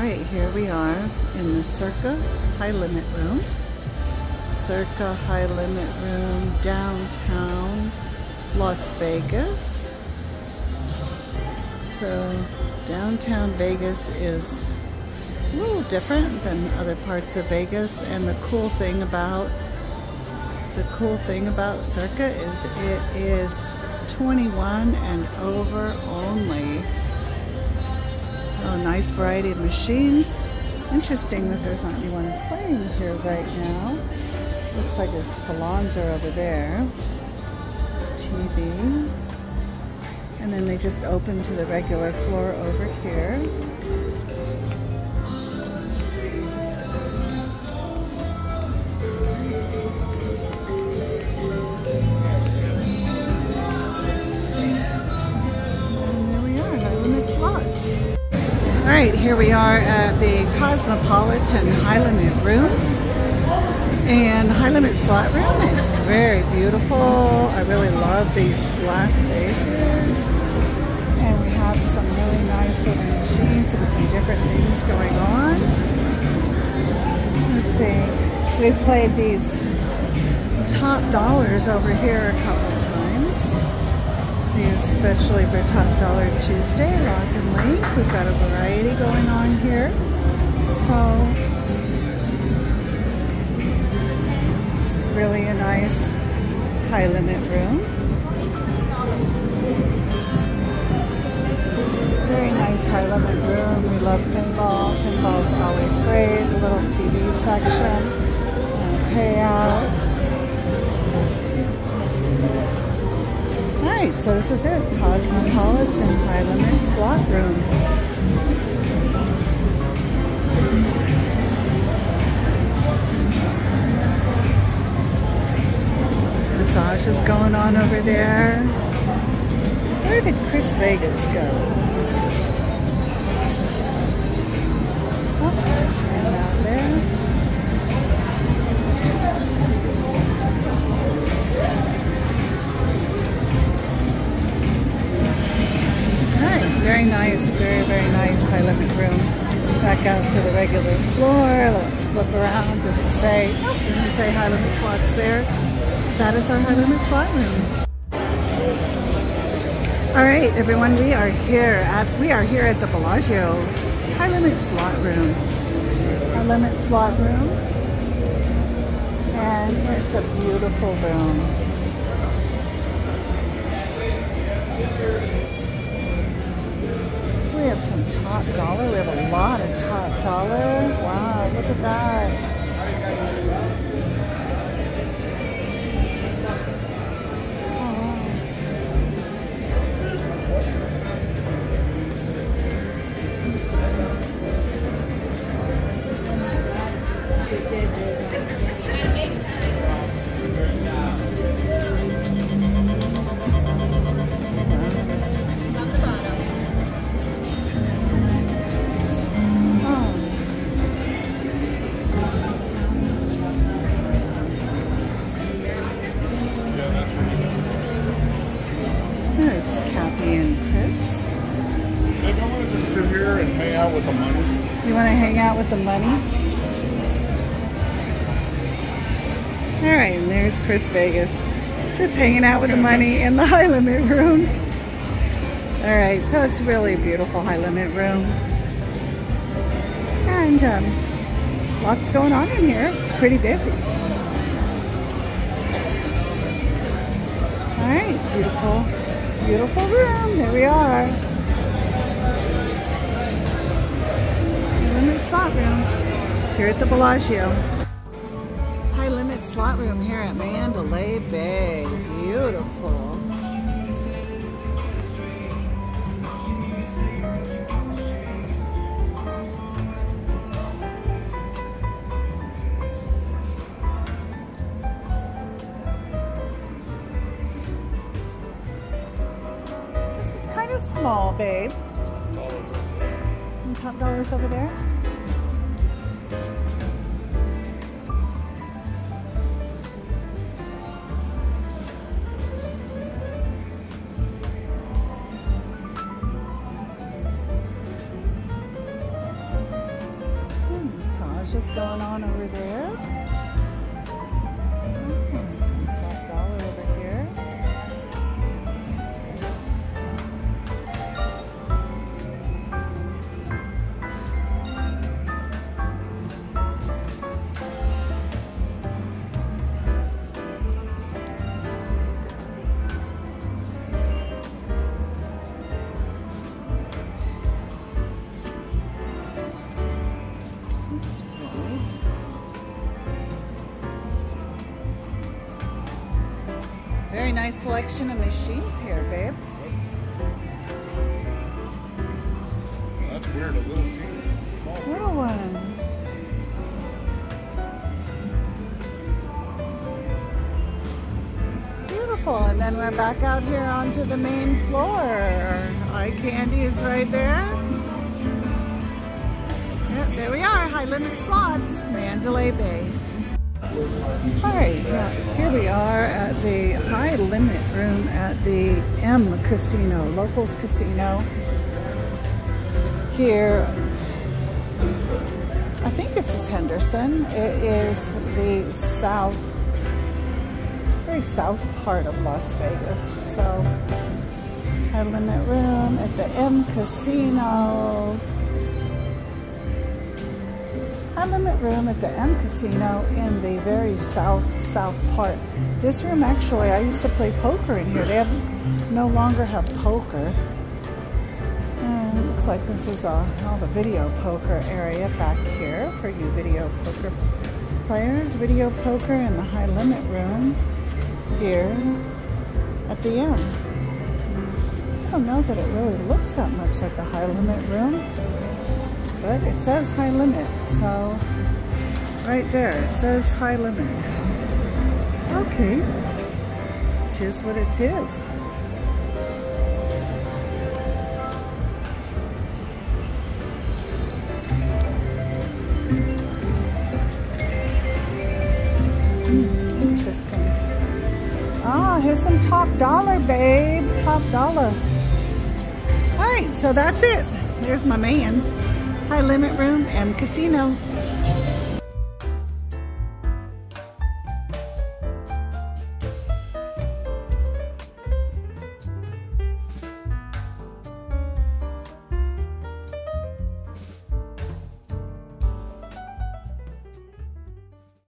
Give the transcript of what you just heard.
Alright, here we are in the Circa High Limit Room. Circa High Limit Room, downtown Las Vegas. So, downtown Vegas is a little different than other parts of Vegas and the cool thing about the cool thing about Circa is it is 21 and over only. Oh, nice variety of machines. Interesting that there's not anyone playing here right now. Looks like the salons are over there. TV. And then they just open to the regular floor over here. Right, here we are at the Cosmopolitan High Limit Room. And High Limit Slot Room, it's very beautiful. I really love these glass bases. And we have some really nice little machines and some different things going on. Let's see. We've played these top dollars over here a couple times especially for Top Dollar Tuesday, Lock and Link. We've got a variety going on here. So, it's really a nice high limit room. Very nice high limit room. We love pinball. Pinball's always great. A little TV section. Payout. So this is it. Cosmopolitan High Limit Slot Room. Massage is going on over there. Where did Kris Vegas go? Oh, there's out there. To the regular floor. Let's flip around just to say, oh, doesn't say high limit slots there. That is our high limit slot room. All right, everyone, we are here at we are here at the Bellagio High Limit Slot Room. High Limit Slot Room, and it's a beautiful room. We have some top dollar. We have a lot of top dollar. Wow, look at that. Out with the money. You want to hang out with the money? All right, and there's Kris Vegas. Just hanging out with the money in the high limit room. All right, so it's really a beautiful high limit room. And um, lots going on in here. It's pretty busy. All right, beautiful, beautiful room. There we are. Slot room here at the Bellagio. High limit slot room here at Mandalay Bay. Beautiful. This is kind of small, babe. And top dollars over there. Massages going on over there. Very nice selection of machines here, babe. That's weird, a little teeny, small. Little one. Beautiful. And then we're back out here onto the main floor. Eye candy is right there. Yep, there we are. High limit slots, Mandalay Bay. Now here we are at the high limit room at the M Casino, Locals Casino. Here I think this is Henderson. It is the south, very south part of Las Vegas. So, high limit room at the M Casino. High limit room at the M Casino in the very south, south part. This room actually, I used to play poker in here. They have, no longer have poker. And looks like this is uh, all the video poker area back here for you video poker players. Video poker in the high limit room here at the M. I don't know that it really looks that much like a high limit room, but it says high limit, so right there it says high limit. Okay, tis what it is. Interesting. Ah, here's some top dollar, babe. Top dollar. All right, so that's it. There's my man. High limit room M casino.